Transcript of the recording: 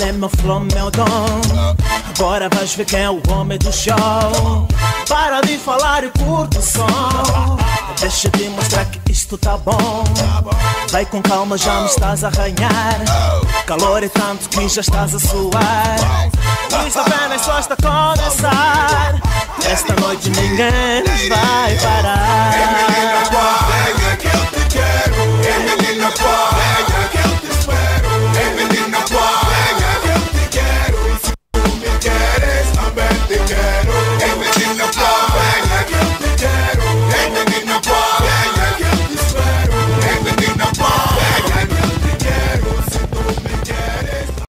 é meu flow, meu dom. Agora vais ver quem é o homem do show. Para de falar e curte o som. Deixa de mostrar que isto tá bom. Vai com calma, já me estás a arranhar. Calor é tanto que já estás a suar. Isto apenas só está a começar. Esta noite ninguém nos vai parar.